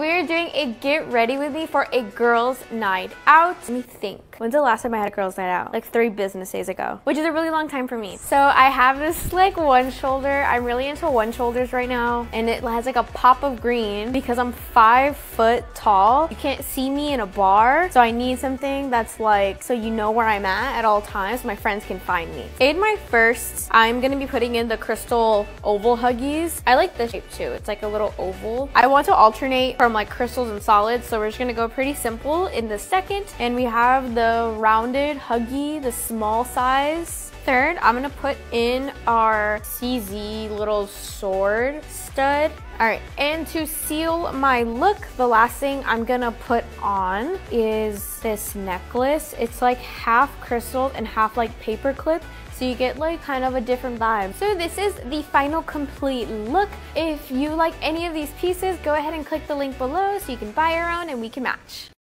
We're doing a get ready with me for a girls night out. Let me think. When's the last time I had a girls night out? Like three business days ago, which is a really long time for me. So I have this like one shoulder. I'm really into one shoulders right now. And it has like a pop of green because I'm five foot tall. You can't see me in a bar. So I need something that's like, so you know where I'm at at all times. My friends can find me. In my first, I'm gonna be putting in the crystal oval huggies. I like this shape too. It's like a little oval. I want to alternate from like crystals and solids. So we're just gonna go pretty simple in the second. And we have the rounded huggy, the small size. Third, I'm gonna put in our CZ little sword stud. All right, and to seal my look, the last thing I'm gonna put on is this necklace. It's like half crystal and half like paper clip. So you get like kind of a different vibe. So this is the final complete look. If you like any of these pieces, go ahead and click the link below so you can buy your own and we can match.